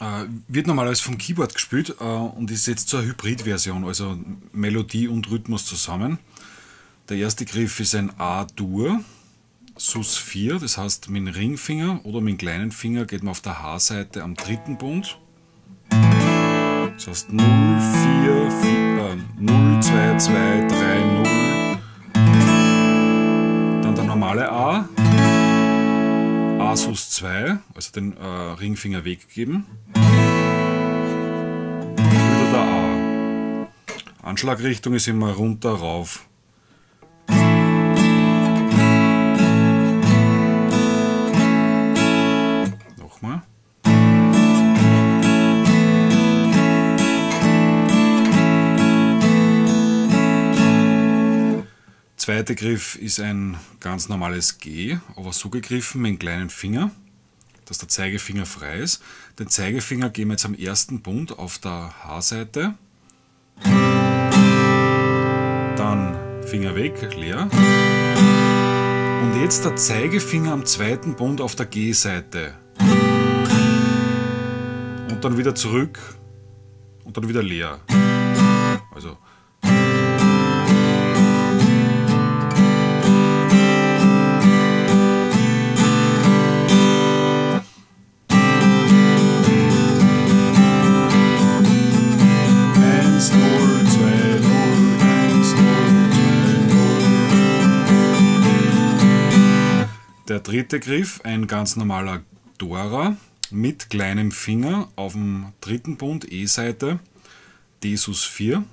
äh, wird normalerweise vom Keyboard gespielt äh, und ist jetzt zur Hybrid-Version, also Melodie und Rhythmus zusammen. Der erste Griff ist ein A-Dur, Sus 4, das heißt mit dem Ringfinger oder mit dem kleinen Finger geht man auf der H-Seite am dritten Bund. Das heißt 0, 4, 4 äh, 0, 2, 2, 3, 0. Dann der normale A. A Sus 2, also den äh, Ringfinger weggeben. Wieder der A. Anschlagrichtung ist immer runter, rauf. Zweite Griff ist ein ganz normales G, aber so gegriffen mit dem kleinen Finger, dass der Zeigefinger frei ist. Den Zeigefinger geben wir jetzt am ersten Bund auf der H-Seite. Dann Finger weg, leer. Und jetzt der Zeigefinger am zweiten Bund auf der G-Seite. Und dann wieder zurück und dann wieder leer. Also dritte Griff, ein ganz normaler Dora mit kleinem Finger auf dem dritten Bund E-Seite, D sus 4.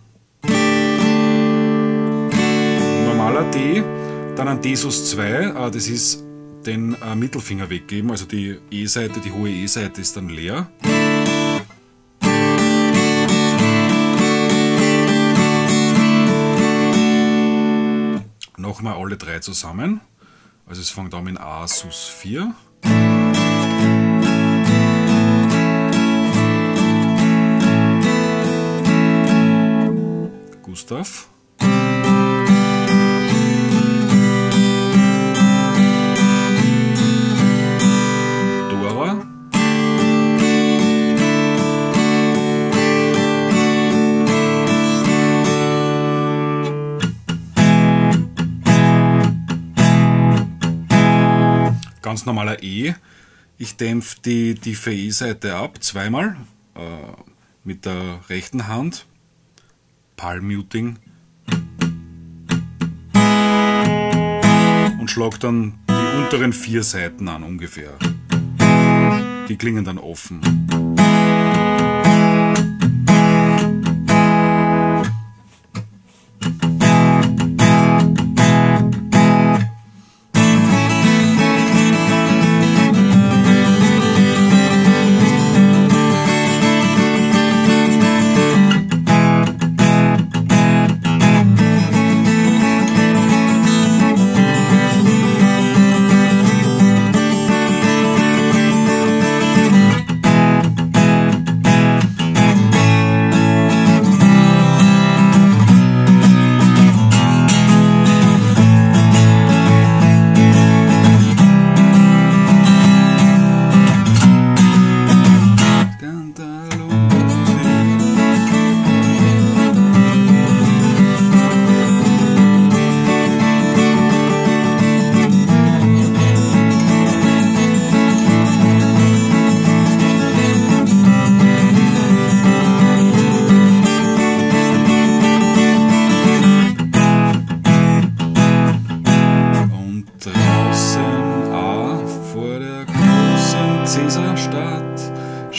Normaler D, dann ein D sus 2, äh, das ist den äh, Mittelfinger weggeben, also die E-Seite, die hohe E-Seite ist dann leer. Nochmal alle drei zusammen. Also es fängt an mit A Sus 4. Gustav. Normaler E. Ich dämpfe die tiefe E-Seite ab, zweimal äh, mit der rechten Hand. Palm Muting. Und schlag dann die unteren vier Seiten an ungefähr. Die klingen dann offen.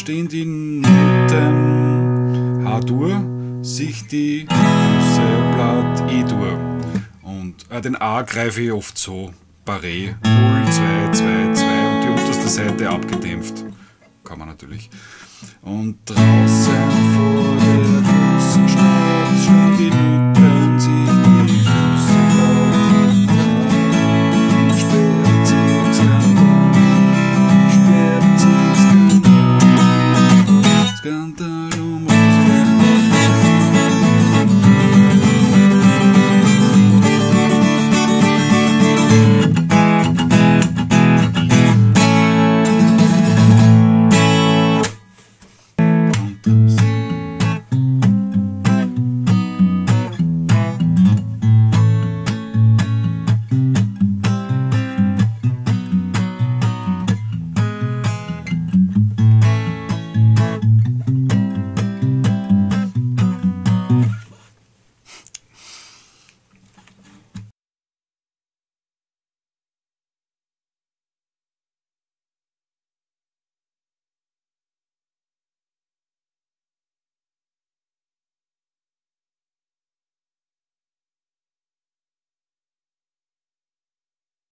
Stehen die Noten H-Dur, sich die Füße Blatt E-Dur. Und äh, den A greife ich oft so, Barré 0, 2, 2, 2 und die unterste Seite abgedämpft. Kann man natürlich. Und draußen